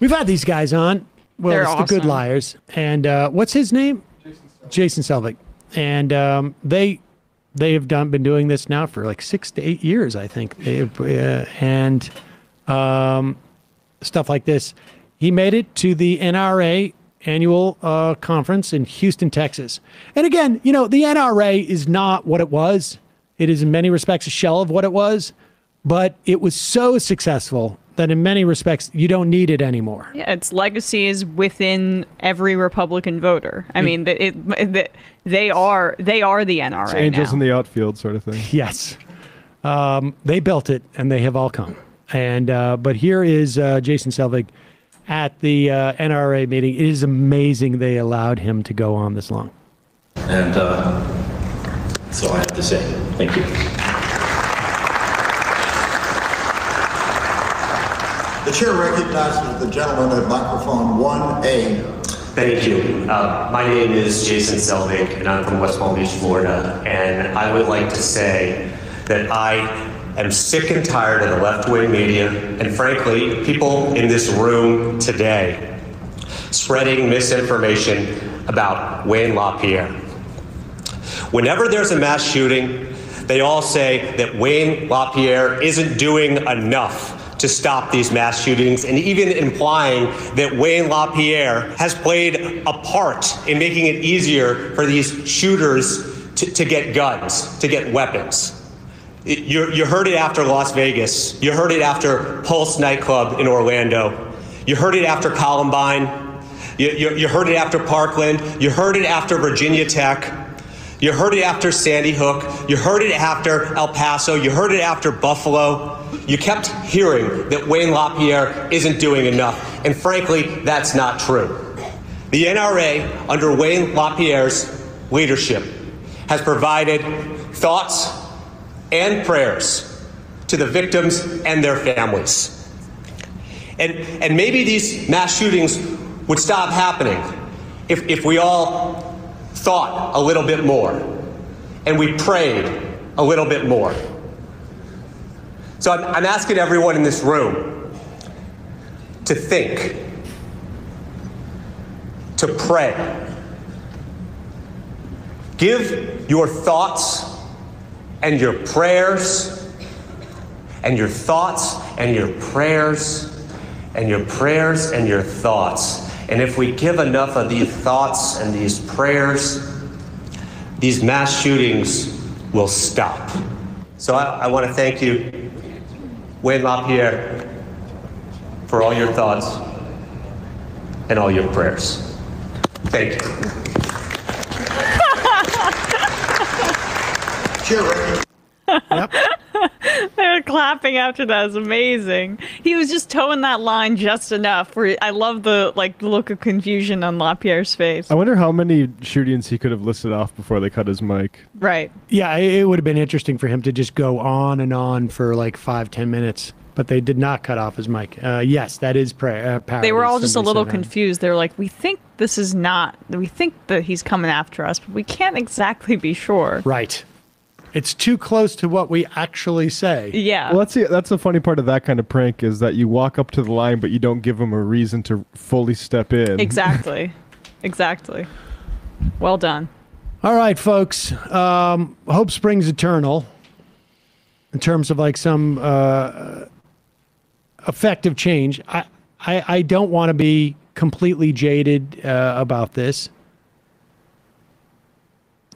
We've had these guys on. Well, They're it's the good liars. And uh, what's his name? Jason Selvig. And um, they they have done been doing this now for like six to eight years, I think. They, uh, and um, stuff like this. He made it to the NRA annual uh, conference in Houston, Texas. And again, you know, the NRA is not what it was. It is in many respects a shell of what it was, but it was so successful that in many respects you don't need it anymore. Yeah, its legacy is within every Republican voter. I mean, that it, it, they are they are the NRA Angels now. in the outfield, sort of thing. Yes. Um, they built it and they have all come. And uh, but here is uh, Jason Selvig at the uh, NRA meeting. It is amazing they allowed him to go on this long. And uh, that's all I have to say. Thank you. The chair recognizes the gentleman at microphone 1A. Thank you. Uh, my name is Jason Selvig, and I'm from West Palm Beach, Florida. And I would like to say that I am sick and tired of the left wing media, and frankly, people in this room today spreading misinformation about Wayne LaPierre. Whenever there's a mass shooting, they all say that Wayne LaPierre isn't doing enough to stop these mass shootings, and even implying that Wayne LaPierre has played a part in making it easier for these shooters to, to get guns, to get weapons. You, you heard it after Las Vegas. You heard it after Pulse nightclub in Orlando. You heard it after Columbine. You, you, you heard it after Parkland. You heard it after Virginia Tech. You heard it after Sandy Hook. You heard it after El Paso. You heard it after Buffalo. You kept hearing that Wayne LaPierre isn't doing enough. And frankly, that's not true. The NRA, under Wayne LaPierre's leadership, has provided thoughts and prayers to the victims and their families. And, and maybe these mass shootings would stop happening if, if we all thought a little bit more and we prayed a little bit more. So I'm, I'm asking everyone in this room to think, to pray. Give your thoughts and your prayers and your thoughts and your prayers and your prayers and your thoughts. And if we give enough of these thoughts and these prayers, these mass shootings will stop. So I, I want to thank you, Wayne LaPierre, for all your thoughts and all your prayers. Thank you. Chair recognizes they were clapping after that. It's amazing. He was just toeing that line just enough. Where I love the like look of confusion on Lapierre's face. I wonder how many shootings he could have listed off before they cut his mic. Right. Yeah, it, it would have been interesting for him to just go on and on for like five, ten minutes, but they did not cut off his mic. Uh, yes, that is prayer. Uh, parody. They were all just a little confused. They're like, we think this is not. We think that he's coming after us, but we can't exactly be sure. Right. It's too close to what we actually say. Yeah. Well, that's the, that's the funny part of that kind of prank is that you walk up to the line, but you don't give them a reason to fully step in. Exactly. exactly. Well done. All right, folks. Um, hope springs eternal. In terms of like some uh, effective change, I I, I don't want to be completely jaded uh, about this.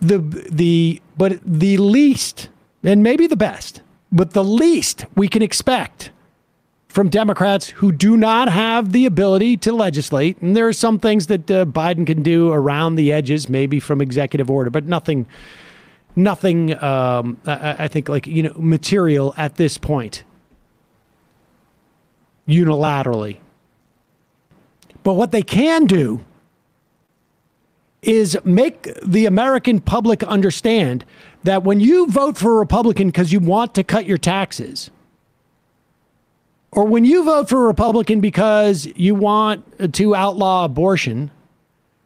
The the but the least and maybe the best, but the least we can expect from Democrats who do not have the ability to legislate. And there are some things that uh, Biden can do around the edges, maybe from executive order, but nothing, nothing. Um, I, I think like you know material at this point, unilaterally. But what they can do is make the American public understand that when you vote for a Republican because you want to cut your taxes, or when you vote for a Republican because you want to outlaw abortion,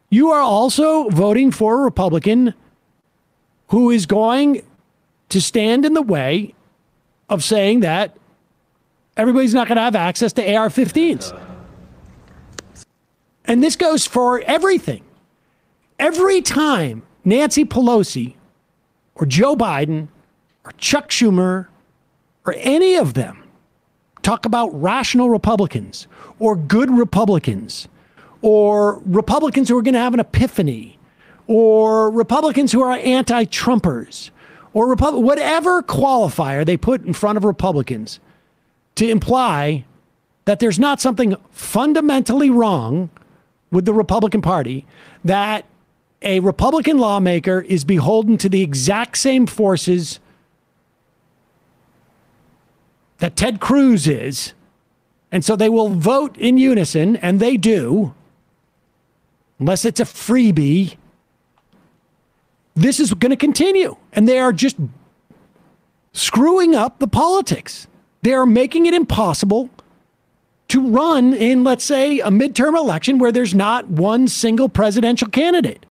you are also voting for a Republican who is going to stand in the way of saying that everybody's not going to have access to AR 15s. and this goes for everything. Every time Nancy Pelosi or Joe Biden or Chuck Schumer or any of them talk about rational Republicans or good Republicans or Republicans who are going to have an epiphany or Republicans who are anti Trumpers or Repub- whatever qualifier they put in front of Republicans to imply that there's not something fundamentally wrong with the Republican Party, that a Republican lawmaker is beholden to the exact same forces that Ted Cruz is. And so they will vote in unison, and they do, unless it's a freebie. This is going to continue. And they are just screwing up the politics. They are making it impossible to run in, let's say, a midterm election where there's not one single presidential candidate.